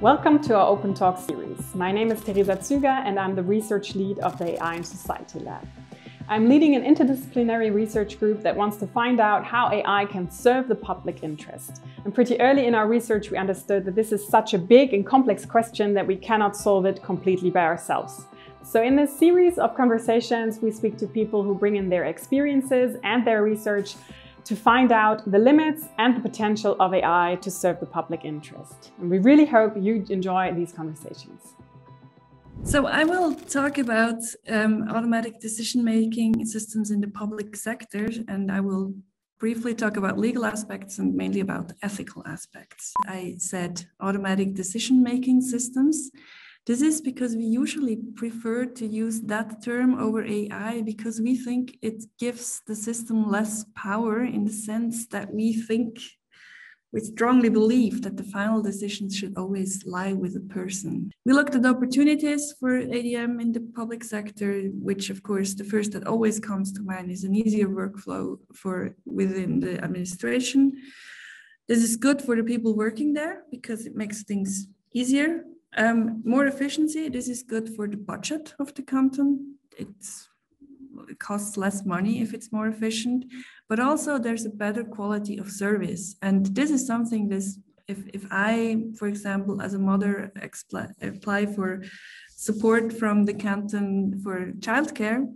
Welcome to our Open Talk series. My name is Teresa Züger and I'm the research lead of the AI and Society Lab. I'm leading an interdisciplinary research group that wants to find out how AI can serve the public interest. And pretty early in our research, we understood that this is such a big and complex question that we cannot solve it completely by ourselves. So in this series of conversations, we speak to people who bring in their experiences and their research to find out the limits and the potential of AI to serve the public interest. And we really hope you enjoy these conversations. So I will talk about um, automatic decision-making systems in the public sector, and I will briefly talk about legal aspects and mainly about ethical aspects. I said automatic decision-making systems this is because we usually prefer to use that term over AI because we think it gives the system less power in the sense that we think, we strongly believe that the final decisions should always lie with the person. We looked at opportunities for ADM in the public sector, which of course the first that always comes to mind is an easier workflow for within the administration. This is good for the people working there because it makes things easier um, more efficiency, this is good for the budget of the canton. It's, it costs less money if it's more efficient, but also there's a better quality of service. And this is something this, if, if I, for example, as a mother apply for support from the canton for childcare,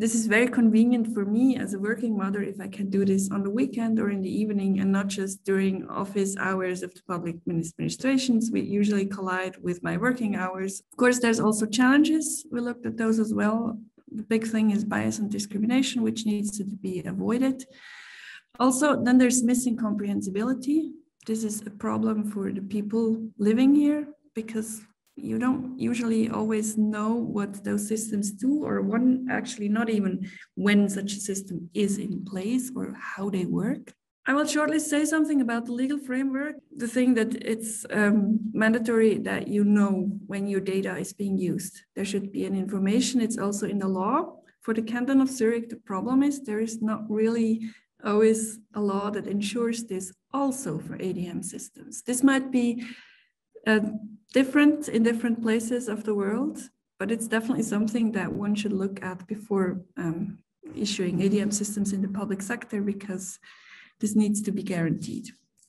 this is very convenient for me as a working mother if I can do this on the weekend or in the evening and not just during office hours of the public administrations. We usually collide with my working hours. Of course, there's also challenges. We looked at those as well. The big thing is bias and discrimination, which needs to be avoided. Also, then there's missing comprehensibility. This is a problem for the people living here because you don't usually always know what those systems do or one actually not even when such a system is in place or how they work. I will shortly say something about the legal framework the thing that it's um, mandatory that you know when your data is being used. There should be an information. It's also in the law. For the canton of zurich the problem is there is not really always a law that ensures this also for adm systems. This might be uh, different in different places of the world, but it's definitely something that one should look at before um, issuing ADM systems in the public sector because this needs to be guaranteed.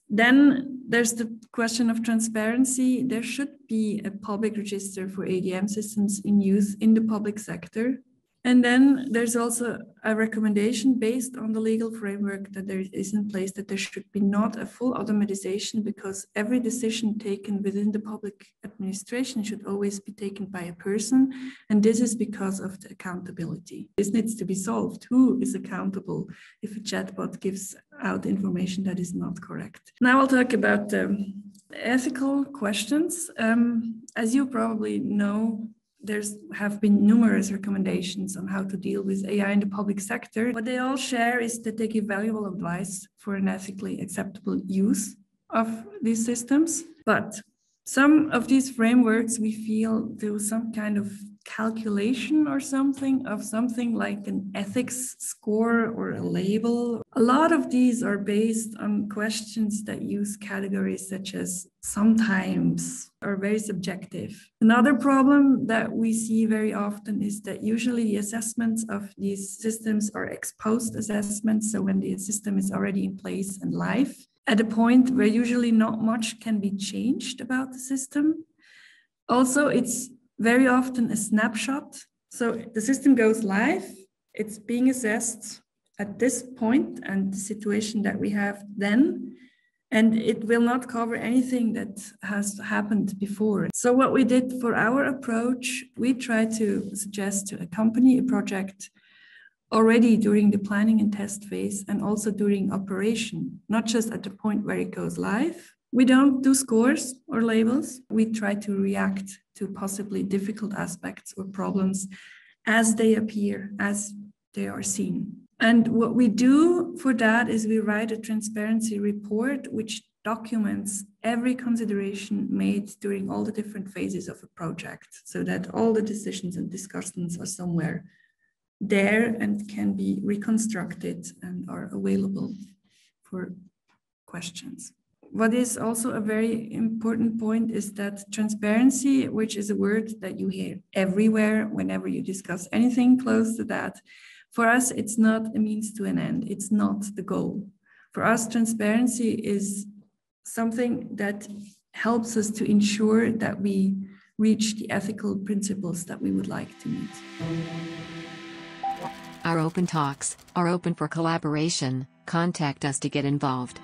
Then there's the question of transparency. There should be a public register for ADM systems in use in the public sector and then there's also a recommendation based on the legal framework that there is in place that there should be not a full automatization because every decision taken within the public administration should always be taken by a person. And this is because of the accountability. This needs to be solved. Who is accountable if a chatbot gives out information that is not correct? Now I'll talk about the ethical questions. Um, as you probably know, there's have been numerous recommendations on how to deal with AI in the public sector. What they all share is that they give valuable advice for an ethically acceptable use of these systems. But some of these frameworks we feel do some kind of calculation or something of something like an ethics score or a label. A lot of these are based on questions that use categories such as sometimes are very subjective. Another problem that we see very often is that usually the assessments of these systems are ex post assessments. So when the system is already in place and live, at a point where usually not much can be changed about the system. Also, it's very often a snapshot. So the system goes live, it's being assessed at this point and the situation that we have then, and it will not cover anything that has happened before. So what we did for our approach, we tried to suggest to accompany a project already during the planning and test phase and also during operation, not just at the point where it goes live, we don't do scores or labels. We try to react to possibly difficult aspects or problems as they appear, as they are seen. And what we do for that is we write a transparency report which documents every consideration made during all the different phases of a project so that all the decisions and discussions are somewhere there and can be reconstructed and are available for questions. What is also a very important point is that transparency, which is a word that you hear everywhere whenever you discuss anything close to that, for us, it's not a means to an end. It's not the goal. For us, transparency is something that helps us to ensure that we reach the ethical principles that we would like to meet. Our open talks are open for collaboration. Contact us to get involved.